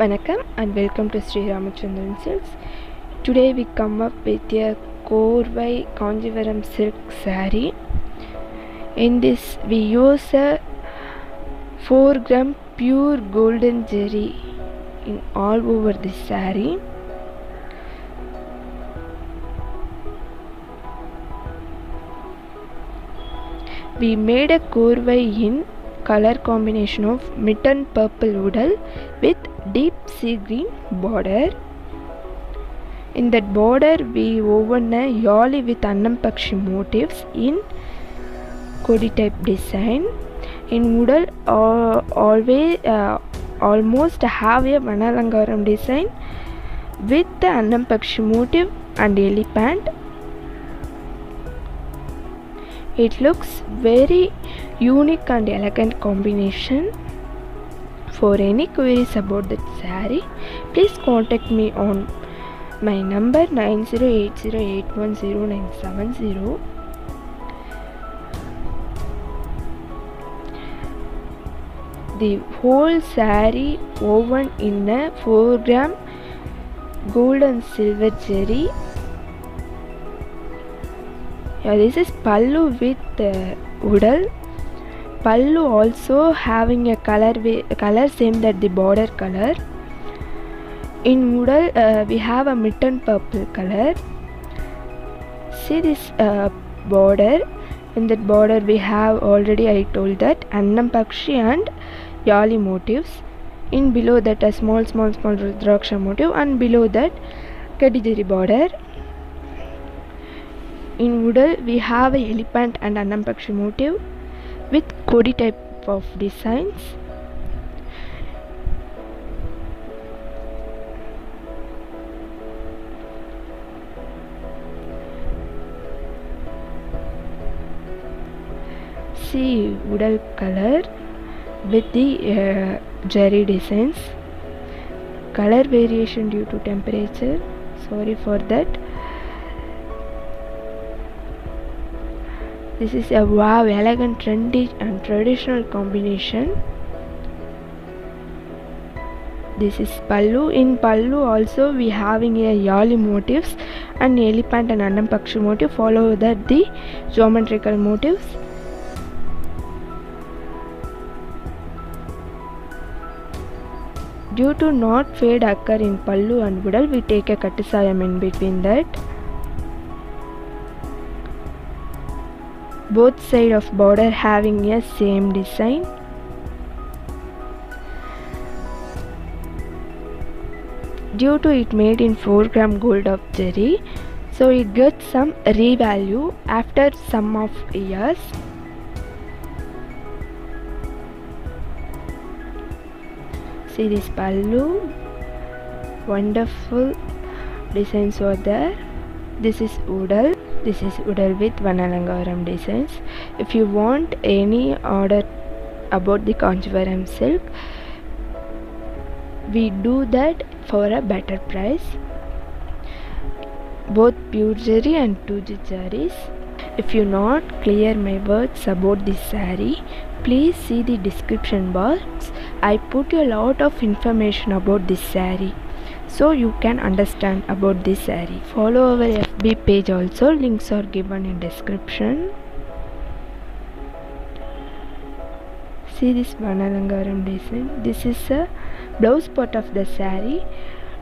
Vanakkam and welcome to Sri Ramachandran Silks. Today we come up with a Korvai Kanjivaram silk saree. In this we use a 4 gram pure golden zari in all over the saree. We made a Korvai in color combination of mitten purple woodal with deep sea green border. In that border, we woven a yali with Annampakshi motifs in Kodi type design. In woodal, uh, always uh, almost have a Vanalangaram design with the Annampakshi motif and elephant. It looks very unique and elegant combination. For any queries about that saree, please contact me on my number 9080810970. The whole saree woven in a 4 gram gold and silver zari. Yeah, this is pallu with uh, woodal pallu also having a color color same that the border color. In woodal uh, we have a mitten purple color. See this uh, border. In that border we have already i told that annam pakshi and yali motifs. In below that a small small small rudraksha motive and below that kadijari border. In woodal we have a elephant and annam pakshi motive with Kodi type of designs. See woodal color with the uh, zari designs. Color variation due to temperature. Sorry for that. This is a wow, elegant, trendy, and traditional combination. This is pallu. In pallu also we having a yali motifs and elephant and annam pakshi motif. Follow that the geometrical motifs. Due to not fade occur in pallu and woodal, we take a katisayam in between that. Both side of border having a same design. Due to it made in 4 gram gold of zari so it gets some revalue after some of years. See this pallu wonderful designs over there. This is udal this is udal with vanalangaram designs. If you want any order about the kanjivaram silk we do that for a better price. Both pure zari and 2G saris if you not clear my words about this saree please see the description box. I put a lot of information about this saree so you can understand about this saree follow our fb page also. Links are given in description. See this vanalangaram design. This is a blouse part of the saree.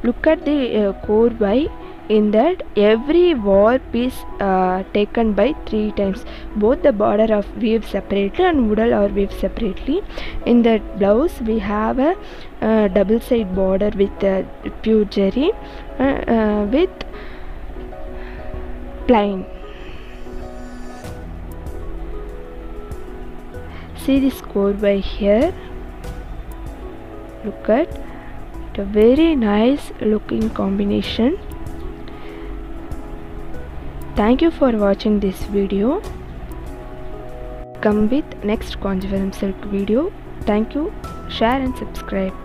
Look at the uh, Korvai in that every war piece uh, taken by three times. Both the border of weave separately and woodal are weave separately. In that blouse we have a uh, double side border with uh, pure zari with plain see this Korvai here. Look at a very nice looking combination thank you for watching this video. Come with next Kanjivaram silk video. Thank you. Share and subscribe